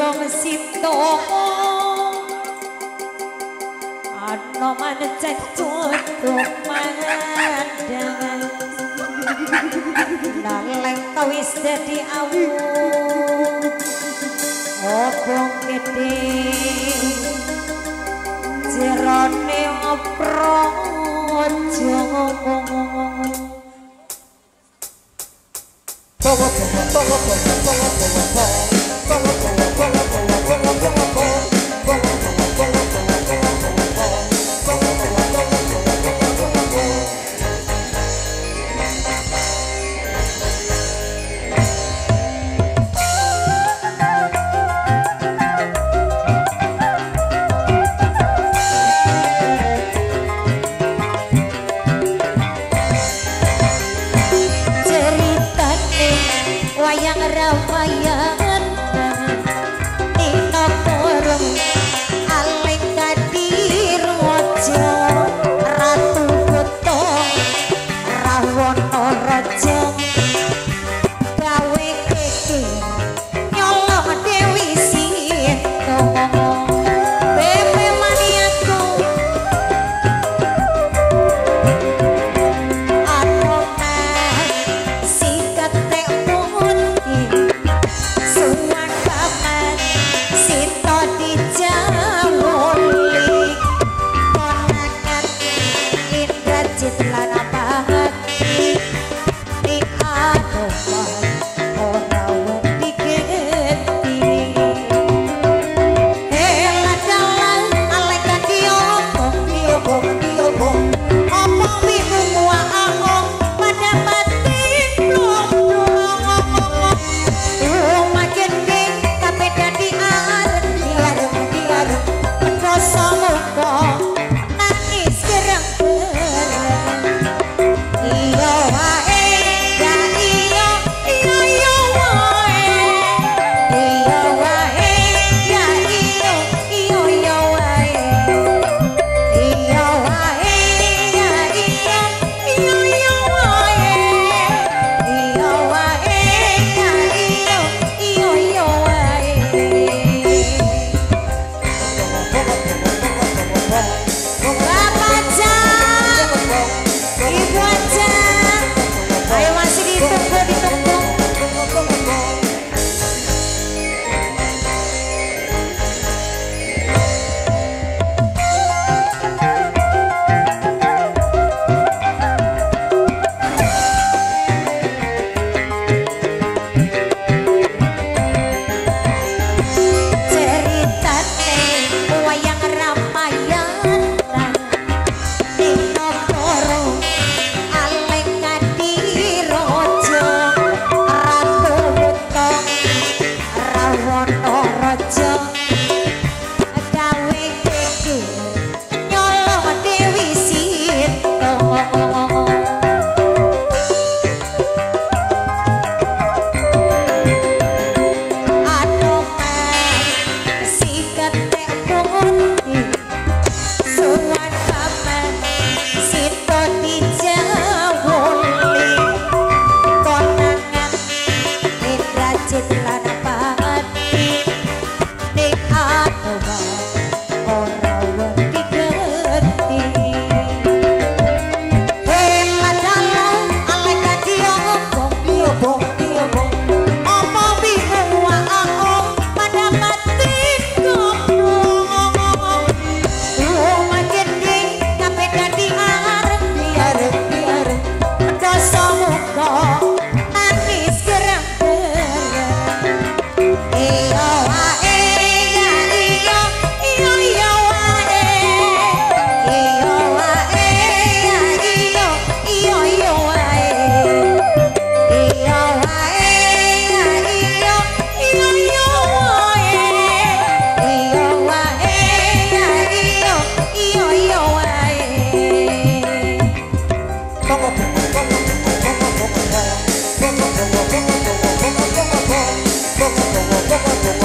Sulong Sinto Ano man cekutuk pandang Naleng tawis jadi awu Opong gede Jerone oprojong Bawa bawa bawa bawa bawa bawa bawa poco, poco, poco, poco.